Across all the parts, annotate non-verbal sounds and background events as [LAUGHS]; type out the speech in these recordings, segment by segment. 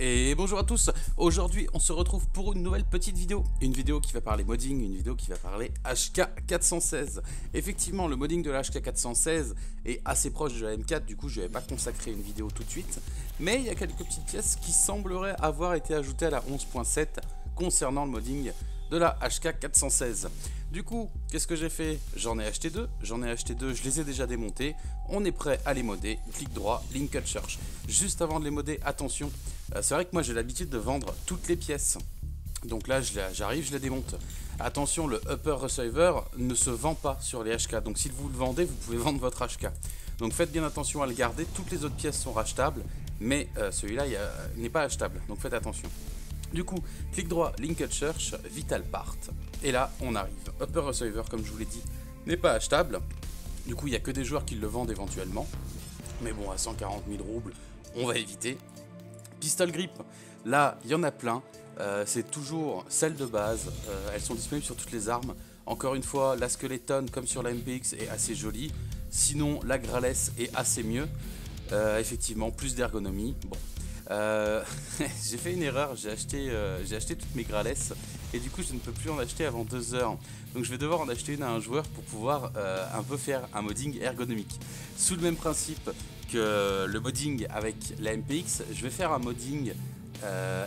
Et bonjour à tous, aujourd'hui on se retrouve pour une nouvelle petite vidéo, une vidéo qui va parler modding, une vidéo qui va parler HK416. Effectivement le modding de la HK416 est assez proche de la M4, du coup je vais pas consacrer une vidéo tout de suite, mais il y a quelques petites pièces qui sembleraient avoir été ajoutées à la 11.7 concernant le modding de la HK416. Du coup, qu'est-ce que j'ai fait? J'en ai acheté deux, j'en ai acheté deux, je les ai déjà démontés, on est prêt à les modder, clic droit, link cut search. Juste avant de les modder, attention, euh, c'est vrai que moi j'ai l'habitude de vendre toutes les pièces. Donc là j'arrive, je les démonte. Attention, le upper receiver ne se vend pas sur les HK, donc si vous le vendez, vous pouvez vendre votre HK. Donc faites bien attention à le garder, toutes les autres pièces sont rachetables, mais euh, celui-là n'est pas achetable, donc faites attention. Du coup, clic droit, Linked Search, Vital Part. Et là, on arrive. Upper Receiver, comme je vous l'ai dit, n'est pas achetable. Du coup, il n'y a que des joueurs qui le vendent éventuellement. Mais bon, à 140 000 roubles, on va éviter. Pistol Grip, là, il y en a plein. Euh, c'est toujours celle de base. Euh, elles sont disponibles sur toutes les armes. Encore une fois, la Skeleton, comme sur la MPX, est assez jolie. Sinon, la Gralès est assez mieux. Euh, effectivement, plus d'ergonomie. Bon, [LAUGHS] j'ai fait une erreur, j'ai acheté, acheté toutes mes Gralès et du coup je ne peux plus en acheter avant 2 heures. Donc je vais devoir en acheter une à un joueur pour pouvoir euh, un peu faire un modding ergonomique. Sous le même principe que le modding avec la MPX, je vais faire un modding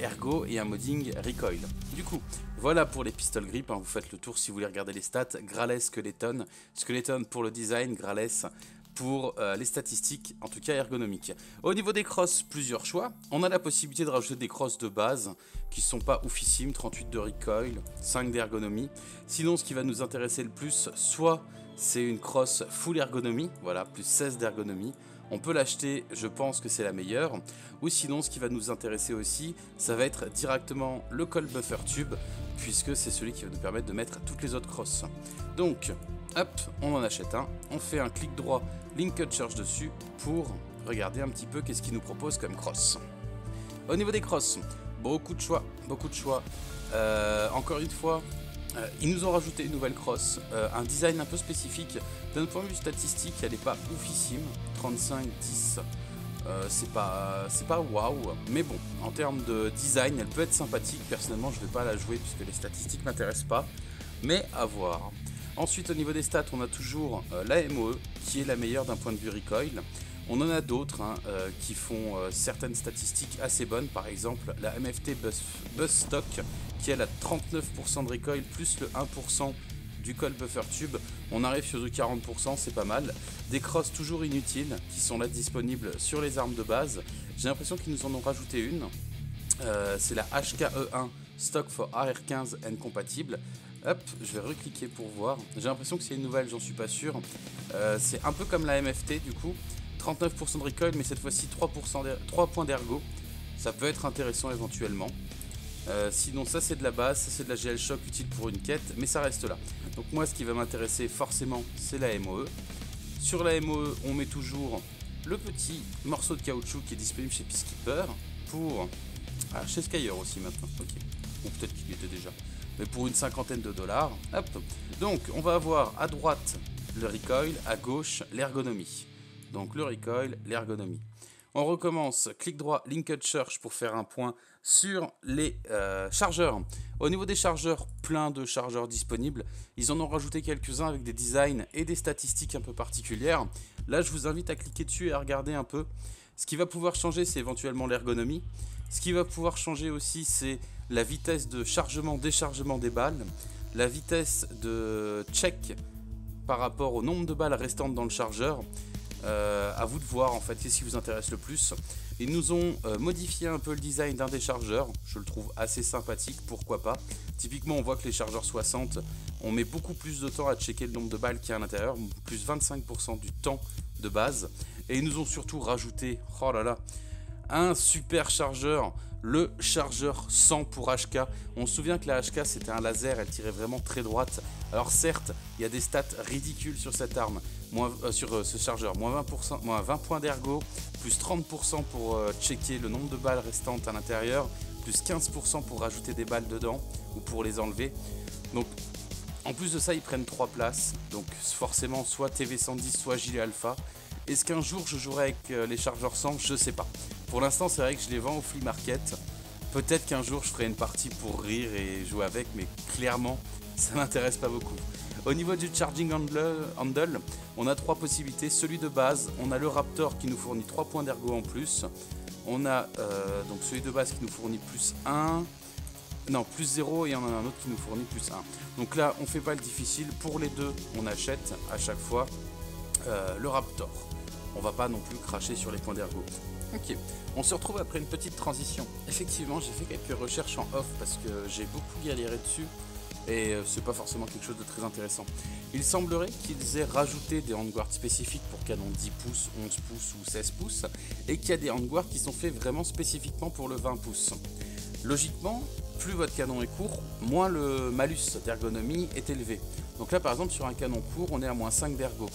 ergo et un modding recoil. Du coup, voilà pour les pistol grip, hein. vous faites le tour si vous voulez regarder les stats. Gralès, Skeleton, Skeleton pour le design, Gralès pour euh, les statistiques, en tout cas ergonomiques. Au niveau des crosses, plusieurs choix. On a la possibilité de rajouter des crosses de base qui sont pas oufissimes, 38 de recoil, 5 d'ergonomie. Sinon, ce qui va nous intéresser le plus, soit c'est une crosse full ergonomie, voilà, plus 16 d'ergonomie. On peut l'acheter, je pense que c'est la meilleure. Ou sinon, ce qui va nous intéresser aussi, ça va être directement le call buffer tube, puisque c'est celui qui va nous permettre de mettre toutes les autres crosses. Donc, hop, on en achète un, on fait un clic droit Link Cut Search dessus pour regarder un petit peu qu'est-ce qu'il nous propose comme cross. Au niveau des crosses, beaucoup de choix, beaucoup de choix. Euh, encore une fois, euh, ils nous ont rajouté une nouvelle crosse, euh, un design un peu spécifique. D'un point de vue statistique, elle n'est pas oufissime, 35, 10. c'est pas c'est pas waouh mais bon en termes de design elle peut être sympathique personnellement je vais pas la jouer puisque les statistiques m'intéressent pas mais à voir Ensuite, au niveau des stats, on a toujours euh, la MOE, qui est la meilleure d'un point de vue recoil. On en a d'autres hein, euh, qui font euh, certaines statistiques assez bonnes, par exemple la MFT Buzz, Stock, qui a la 39% de recoil plus le 1% du call buffer tube. On arrive sur du 40%, c'est pas mal. Des crosses toujours inutiles qui sont là disponibles sur les armes de base. J'ai l'impression qu'ils nous en ont rajouté une. c'est la HKE1 Stock for AR15 and compatible. Hop, je vais recliquer pour voir. J'ai l'impression que c'est une nouvelle, j'en suis pas sûr. Euh, c'est un peu comme la MFT du coup. 39% de recoil, mais cette fois-ci 3, 3 points d'ergo. Ça peut être intéressant éventuellement. Euh, sinon, ça c'est de la base, ça c'est de la GL Shock utile pour une quête, mais ça reste là. Donc, moi, ce qui va m'intéresser forcément, c'est la MOE. Sur la MOE, on met toujours le petit morceau de caoutchouc qui est disponible chez Peacekeeper pour. Ah, chez Skyer aussi maintenant, ok. Ou peut-être qu'il y était déjà mais pour une cinquantaine de dollars. Hop. Donc on va avoir à droite le recoil, à gauche l'ergonomie. Donc le recoil, l'ergonomie. On recommence, clic droit, linked search pour faire un point sur les euh, chargeurs. Au niveau des chargeurs, plein de chargeurs disponibles. Ils en ont rajouté quelques-uns avec des designs et des statistiques un peu particulières. Là, je vous invite à cliquer dessus et à regarder un peu. Ce qui va pouvoir changer, c'est éventuellement l'ergonomie. Ce qui va pouvoir changer aussi, c'est la vitesse de chargement-déchargement des balles, la vitesse de check par rapport au nombre de balles restantes dans le chargeur. Euh, à vous de voir en fait qu'est-ce qui vous intéresse le plus. Ils nous ont euh, modifié un peu le design d'un des chargeurs, je le trouve assez sympathique, pourquoi pas. Typiquement on voit que les chargeurs 60, on met beaucoup plus de temps à checker le nombre de balles qu'il y a à l'intérieur, plus 25% du temps de base. Et ils nous ont surtout rajouté, oh là là, un super chargeur, le chargeur 100 pour HK. On se souvient que la HK c'était un laser, elle tirait vraiment très droite. Alors certes, il y a des stats ridicules sur cette arme, euh, sur euh, ce chargeur, moins 20%, moins 20 points d'ergo, plus 30% pour euh, checker le nombre de balles restantes à l'intérieur, plus 15% pour rajouter des balles dedans ou pour les enlever. Donc en plus de ça, ils prennent 3 places, donc forcément soit TV110, soit Gilet Alpha. Est-ce qu'un jour je jouerai avec les chargeurs 100 Je sais pas Pour l'instant, c'est vrai que je les vends au flea market. Peut-être qu'un jour, je ferai une partie pour rire et jouer avec, mais clairement, [LAUGHS] ça m'intéresse pas beaucoup. Au niveau du charging handle, on a trois possibilités. Celui de base, on a le Raptor qui nous fournit 3 points d'ergo en plus. On a euh, donc celui de base qui nous fournit plus 1. Non, plus 0 et on en a un autre qui nous fournit plus 1. Donc là, on fait pas le difficile. Pour les deux, on achète à chaque fois euh, le Raptor. On va pas non plus cracher sur les points d'ergo. Ok, on se retrouve après une petite transition. Effectivement, j'ai fait quelques recherches en off parce que j'ai beaucoup galéré dessus et euh, c'est pas forcément quelque chose de très intéressant. Il semblerait qu'ils aient rajouté des handguards spécifiques pour canon 10 pouces, 11 pouces ou 16 pouces et qu'il y a des handguards qui sont faits vraiment spécifiquement pour le 20 pouces. Logiquement, plus votre canon est court, moins le malus d'ergonomie est élevé. Donc là par exemple sur un canon court on est à moins 5 d'ergo.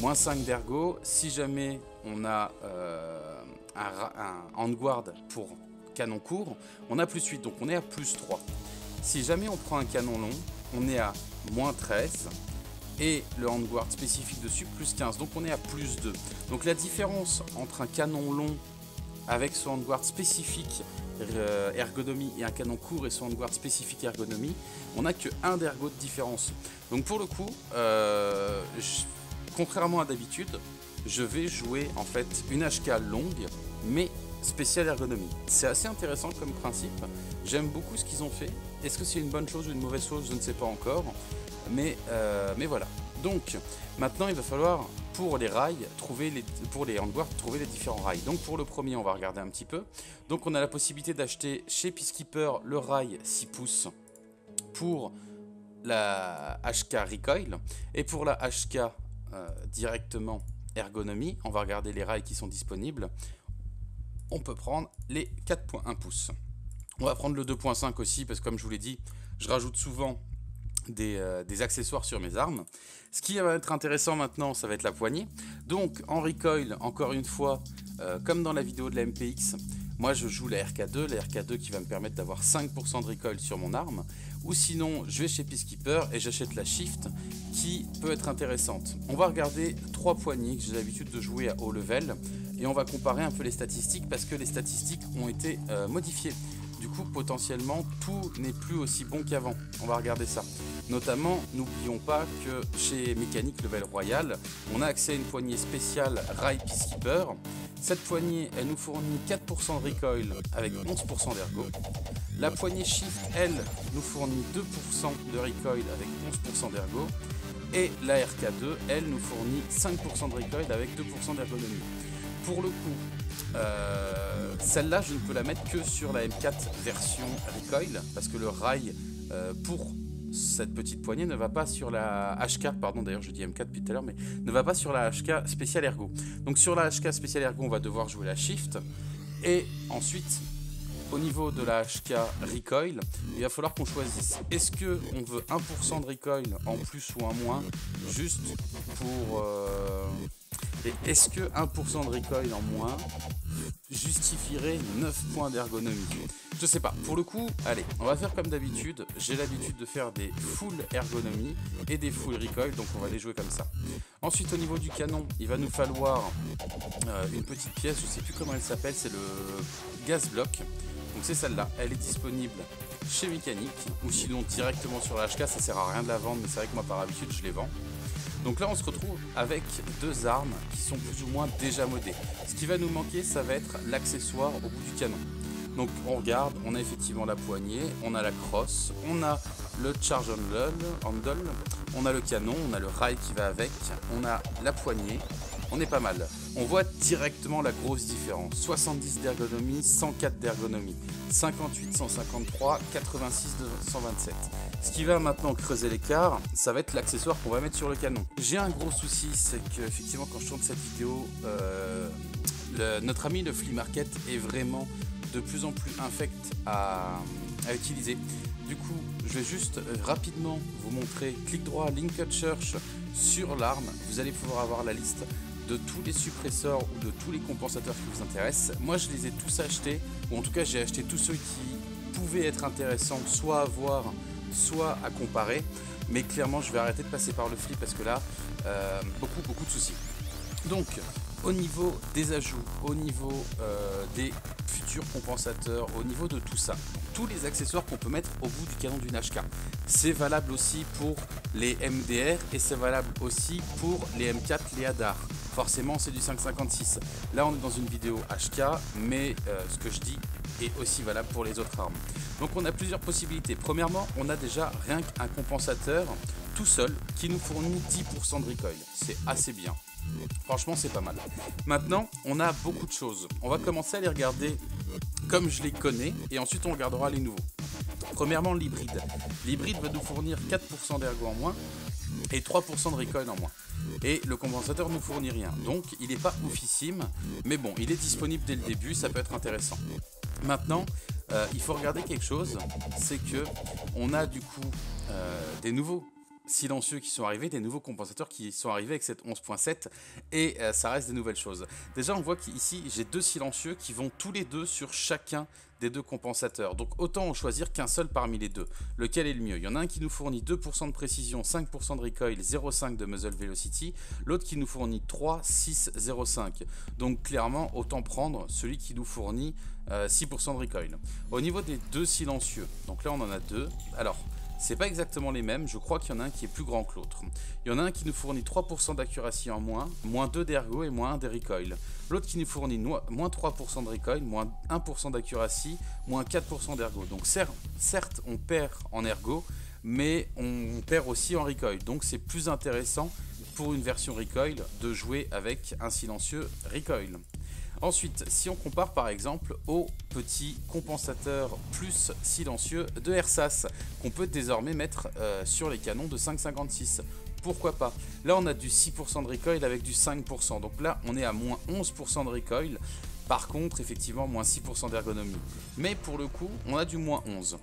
Moins 5 d'ergo, si jamais on a euh, un, un handguard pour canon court, on a plus 8, donc on est à plus 3. Si jamais on prend un canon long, on est à moins 13 et le handguard spécifique dessus plus 15, donc on est à plus 2. Donc la différence entre un canon long avec son handguard spécifique euh, ergonomie et un canon court et son handguard spécifique ergonomie, on n'a que 1 d'ergo de différence. Donc pour le coup, euh, contrairement à d'habitude, je vais jouer en fait une HK longue, mais spéciale ergonomie. C'est assez intéressant comme principe. J'aime beaucoup ce qu'ils ont fait. Est-ce que c'est une bonne chose ou une mauvaise chose Je ne sais pas encore. Mais, euh, mais voilà. Donc, maintenant, il va falloir, pour les rails, trouver les, pour les handguards, trouver les différents rails. Donc, pour le premier, on va regarder un petit peu. Donc, on a la possibilité d'acheter chez Peacekeeper le rail 6 pouces pour la HK Recoil. Et pour la HK euh, directement ergonomie, on va regarder les rails qui sont disponibles on peut prendre les 4.1 pouces. On va prendre le 2.5 aussi, parce que comme je vous l'ai dit, je rajoute souvent euh, des, accessoires sur mes armes. Ce qui va être intéressant maintenant, ça va être la poignée. Donc en recoil, encore une fois, euh, comme dans la vidéo de la MPX, moi je joue la RK2, la RK2 qui va me permettre d'avoir 5% de recoil sur mon arme. Ou sinon, je vais chez Peacekeeper et j'achète la Shift qui peut être intéressante. On va regarder trois poignées que j'ai l'habitude de jouer à haut level et on va comparer un peu les statistiques parce que les statistiques ont été euh, modifiées. Du coup, potentiellement, tout n'est plus aussi bon qu'avant. On va regarder ça. Notamment, n'oublions pas que chez Mécanique Level Royal, on a accès à une poignée spéciale Rai Peacekeeper. Cette poignée, elle nous fournit 4% de recoil avec 11% d'ergo. La poignée Shift, elle, nous fournit 2% de recoil avec 11% d'ergo. Et la RK2, elle, nous fournit 5% de recoil avec 2% d'ergonomie pour le coup, euh, celle-là, je ne peux la mettre que sur la M4 version Recoil, parce que le rail euh, pour cette petite poignée ne va pas sur la HK, pardon d'ailleurs je dis M4 depuis tout à l'heure, mais ne va pas sur la HK spécial ergo. Donc sur la HK spécial ergo, on va devoir jouer la shift, et ensuite au niveau de la HK recoil, il va falloir qu'on choisisse. Est-ce que on veut 1% de recoil en plus ou en moins, juste pour euh, et est-ce que 1% de recoil en moins justifierait 9 points d'ergonomie? Je sais pas. Pour le coup, allez, on va faire comme d'habitude. J'ai l'habitude de faire des full ergonomie et des full recoil, donc on va les jouer comme ça. Ensuite, au niveau du canon, il va nous falloir euh, une petite pièce, je sais plus comment elle s'appelle, c'est le gaz bloc. Donc c'est celle-là, elle est disponible chez Mécanique ou sinon directement sur la HK, ça sert à rien de la vendre, mais c'est vrai que moi par habitude je les vends. Donc là, on se retrouve avec deux armes qui sont plus ou moins déjà modées. Ce qui va nous manquer, ça va être l'accessoire au bout du canon. Donc on regarde, on a effectivement la poignée, on a la crosse, on a le charge handle, on a le canon, on a le rail qui va avec, on a la poignée, on est pas mal. On voit directement la grosse différence. 70 d'ergonomie, 104 d'ergonomie, 58, 153, 86, 127. Ce qui va maintenant creuser l'écart, ça va être l'accessoire qu'on va mettre sur le canon. J'ai un gros souci, c'est que effectivement quand je tourne cette vidéo, euh, notre ami le flea market est vraiment de plus en plus infect à, utiliser. Du coup, je vais juste rapidement vous montrer clic droit, link search sur l'arme. Vous allez pouvoir avoir la liste de tous les suppresseurs ou de tous les compensateurs qui vous intéressent. Moi, je les ai tous achetés, ou en tout cas, j'ai acheté tous ceux qui pouvaient être intéressants, soit à voir, soit à comparer. Mais clairement, je vais arrêter de passer par le flip parce que là, euh, beaucoup, beaucoup de soucis. Donc, au niveau des ajouts, au niveau euh, des futurs compensateurs, au niveau de tout ça, tous les accessoires qu'on peut mettre au bout du canon d'une HK. C'est valable aussi pour les MDR et c'est valable aussi pour les M4, les ADAR. Forcément, c'est du 5.56. Là, on est dans une vidéo HK, mais euh, ce que je dis est aussi valable pour les autres armes. Donc, on a plusieurs possibilités. Premièrement, on a déjà rien qu'un compensateur tout seul qui nous fournit 10% de recoil. C'est assez bien. Franchement, c'est pas mal. Maintenant, on a beaucoup de choses. On va commencer à les regarder comme je les connais et ensuite on regardera les nouveaux. Premièrement, l'hybride. L'hybride va nous fournir 4% d'ergo en moins et 3% de recoil en moins. Et le compensateur ne nous fournit rien. Donc, il n'est pas oufissime, mais bon, il est disponible dès le début, ça peut être intéressant. Maintenant, euh, il faut regarder quelque chose, c'est que on a du coup euh, des nouveaux silencieux qui sont arrivés, des nouveaux compensateurs qui sont arrivés avec cette 11.7 et euh, ça reste des nouvelles choses. Déjà on voit qu'ici j'ai deux silencieux qui vont tous les deux sur chacun des deux compensateurs. Donc autant en choisir qu'un seul parmi les deux. Lequel est le mieux? Il y en a un qui nous fournit 2% de précision, 5% de recoil, 0,5 de muzzle velocity, l'autre qui nous fournit 3, 6, 0,5. Donc clairement autant prendre celui qui nous fournit 6% euh, de recoil. Au niveau des deux silencieux, donc là on en a deux. Alors c'est pas exactement les mêmes, je crois qu'il y en a un qui est plus grand que l'autre. Il y en a un qui nous fournit 3% d'accuracy en moins, moins 2 d'ergo et moins 1 de recoil. L'autre qui nous fournit moins 3% de recoil, moins 1% d'accuracy, moins 4% d'ergo. Donc certes, on perd en ergo, mais on perd aussi en recoil. Donc c'est plus intéressant pour une version recoil de jouer avec un silencieux recoil. Ensuite, si on compare par exemple au petit compensateur plus silencieux de RSAS qu'on peut désormais mettre euh, sur les canons de 5.56 pourquoi pas? Là, on a du 6% de recoil avec du 5%. Donc là, on est à moins 11% de recoil. Par contre, effectivement, moins 6% d'ergonomie. Mais pour le coup, on a du moins 11.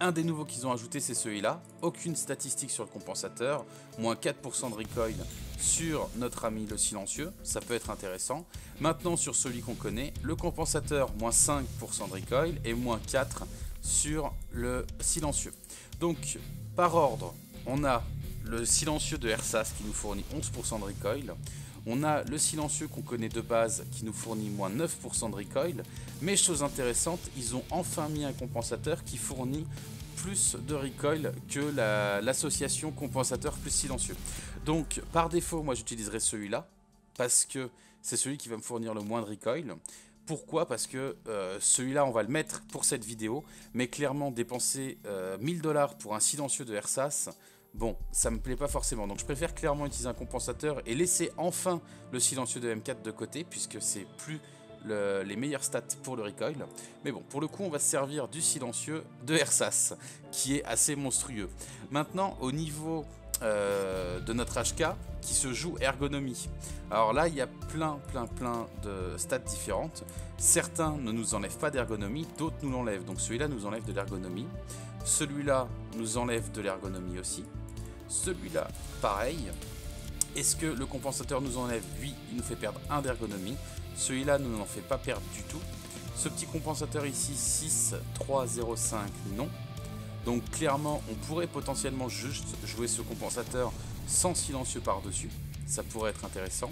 Un des nouveaux qu'ils ont ajouté, c'est celui-là. Aucune statistique sur le compensateur. Moins 4% de recoil sur notre ami le silencieux. Ça peut être intéressant. Maintenant, sur celui qu'on connaît, le compensateur, moins 5% de recoil et moins 4 sur le silencieux. Donc, par ordre, on a le silencieux de RSAS qui nous fournit 11% de recoil. On a le silencieux qu'on connaît de base qui nous fournit moins 9% de recoil. Mais chose intéressante, ils ont enfin mis un compensateur qui fournit plus de recoil que l'association compensateur plus silencieux. Donc par défaut, moi j'utiliserai celui-là parce que c'est celui qui va me fournir le moins de recoil. Pourquoi? Parce que euh, celui-là, on va le mettre pour cette vidéo, mais clairement dépenser 1000 euh, dollars pour un silencieux de RSAS, Bon, ça me plaît pas forcément, donc je préfère clairement utiliser un compensateur et laisser enfin le silencieux de M4 de côté, puisque c'est plus les meilleures stats pour le recoil. Mais bon, pour le coup, on va se servir du silencieux de RSAS, qui est assez monstrueux. Maintenant, au niveau euh, de notre HK, qui se joue ergonomie. Alors là, il y a plein, plein, plein de stats différentes. Certains ne nous enlèvent pas d'ergonomie, d'autres nous l'enlèvent. Donc celui-là nous enlève de l'ergonomie. Celui-là nous enlève de l'ergonomie aussi. Celui-là, pareil. Est-ce que le compensateur nous enlève? Oui, il nous fait perdre 1 d'ergonomie. Celui-là nous en fait pas perdre du tout. Ce petit compensateur ici, 6, 3, 0, 5, non. Donc clairement, on pourrait potentiellement juste jouer ce compensateur sans silencieux par-dessus. Ça pourrait être intéressant.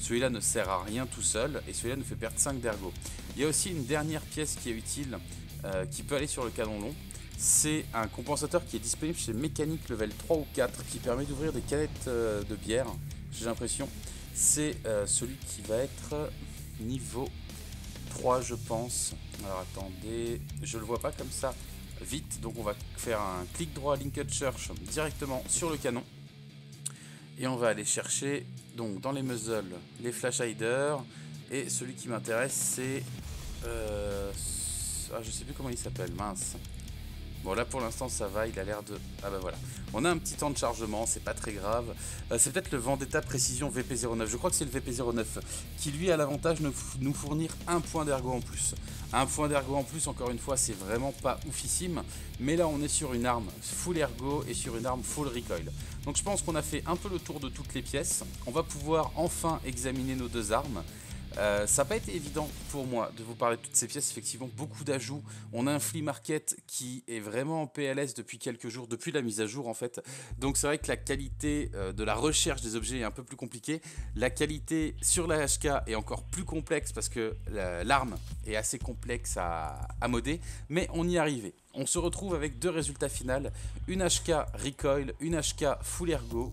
Celui-là ne sert à rien tout seul et celui-là nous fait perdre 5 d'ergo. Il y a aussi une dernière pièce qui est utile, euh, qui peut aller sur le canon long c'est un compensateur qui est disponible chez Mécanique level 3 ou 4 qui permet d'ouvrir des canettes euh, de bière, j'ai l'impression. C'est euh, celui qui va être niveau 3 je pense. Alors attendez, je le vois pas comme ça vite, donc on va faire un clic droit Linked Search directement sur le canon. Et on va aller chercher donc dans les muzzles les flash hiders. Et celui qui m'intéresse c'est... Euh, ah, je sais plus comment il s'appelle, mince. Bon là pour l'instant ça va, il a l'air de... Ah bah voilà. On a un petit temps de chargement, c'est pas très grave. Euh, c'est peut-être le Vendetta Précision VP09, je crois que c'est le VP09, qui lui a l'avantage de nous fournir un point d'ergo en plus. Un point d'ergo en plus, encore une fois, c'est vraiment pas oufissime. Mais là on est sur une arme full ergo et sur une arme full recoil. Donc je pense qu'on a fait un peu le tour de toutes les pièces. On va pouvoir enfin examiner nos deux armes. Euh, ça n'a pas été évident pour moi de vous parler de toutes ces pièces, effectivement beaucoup d'ajouts. On a un flea market qui est vraiment en PLS depuis quelques jours, depuis la mise à jour en fait. Donc c'est vrai que la qualité euh, de la recherche des objets est un peu plus compliquée. La qualité sur la HK est encore plus complexe parce que l'arme est assez complexe à, à mais on y est arrivé. On se retrouve avec deux résultats finaux, une HK recoil, une HK full ergo.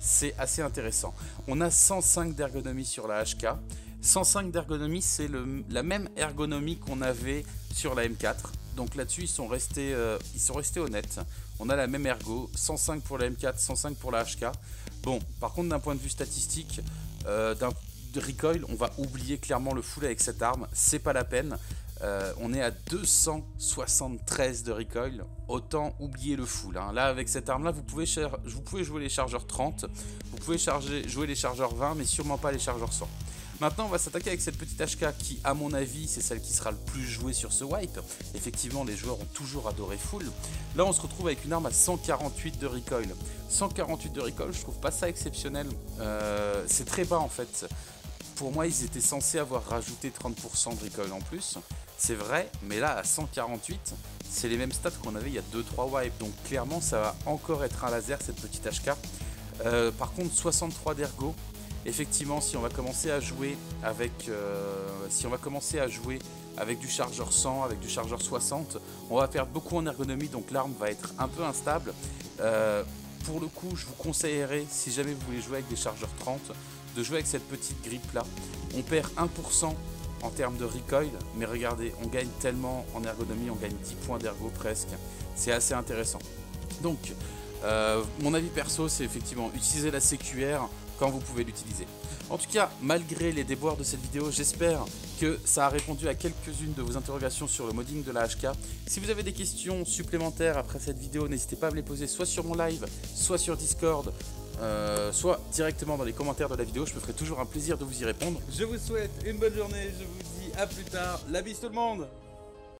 C'est assez intéressant. On a 105 d'ergonomie sur la HK. 105 d'ergonomie, c'est la même ergonomie qu'on avait sur la M4. Donc là-dessus, ils, sont restés, euh, ils sont restés honnêtes. On a la même ergo, 105 pour la M4, 105 pour la HK. Bon, par contre, d'un point de vue statistique, euh, d'un recoil, on va oublier clairement le full avec cette arme. C'est pas la peine. Euh, on est à 273 de recoil. Autant oublier le full. Hein. Là, avec cette arme-là, vous, pouvez vous pouvez jouer les chargeurs 30. Vous pouvez charger, jouer les chargeurs 20, mais sûrement pas les chargeurs 100. Maintenant, on va s'attaquer avec cette petite HK qui, à mon avis, c'est celle qui sera le plus jouée sur ce wipe. Effectivement, les joueurs ont toujours adoré full. Là, on se retrouve avec une arme à 148 de recoil. 148 de recoil, je trouve pas ça exceptionnel. Euh, c'est très bas en fait. Pour moi, ils étaient censés avoir rajouté 30% de recoil en plus. C'est vrai, mais là, à 148, c'est les mêmes stats qu'on avait il y a 2-3 wipes. Donc clairement, ça va encore être un laser, cette petite HK. Euh, par contre, 63 d'ergo, effectivement, si on va commencer à jouer avec, euh, si on va commencer à jouer avec du chargeur 100, avec du chargeur 60, on va perdre beaucoup en ergonomie, donc l'arme va être un peu instable. Euh, pour le coup, je vous conseillerais, si jamais vous voulez jouer avec des chargeurs 30, de jouer avec cette petite grippe là. On perd 1% en termes de recoil, mais regardez, on gagne tellement en ergonomie, on gagne 10 points d'ergo presque. C'est assez intéressant. Donc, euh, mon avis perso, c'est effectivement utiliser la CQR quand vous pouvez l'utiliser. En tout cas, malgré les déboires de cette vidéo, j'espère que ça a répondu à quelques-unes de vos interrogations sur le modding de la HK. Si vous avez des questions supplémentaires après cette vidéo, n'hésitez pas à me les poser soit sur mon live, soit sur Discord, euh, soit directement dans les commentaires de la vidéo. Je me ferai toujours un plaisir de vous y répondre. Je vous souhaite une bonne journée, je vous dis à plus tard. La bise tout le monde